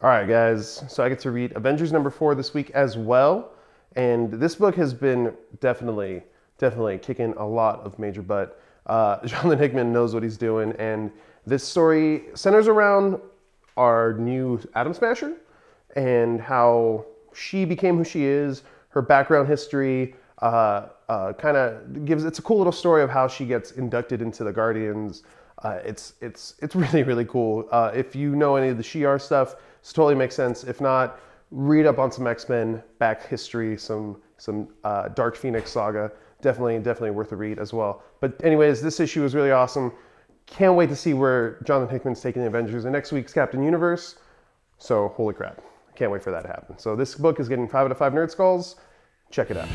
All right, guys. So I get to read Avengers number four this week as well. And this book has been definitely, definitely kicking a lot of major butt. Uh, Jonathan Hickman knows what he's doing. And this story centers around our new Atom Smasher and how she became who she is, her background history, uh, uh, kind of gives it's a cool little story of how she gets inducted into the Guardians. Uh, it's it's it's really really cool. Uh, if you know any of the Shi'ar stuff, this totally makes sense. If not, read up on some X Men back history, some some uh, Dark Phoenix saga. Definitely definitely worth a read as well. But anyways, this issue is really awesome. Can't wait to see where Jonathan Hickman's taking the Avengers in next week's Captain Universe. So holy crap, can't wait for that to happen. So this book is getting five out of five nerd skulls. Check it out.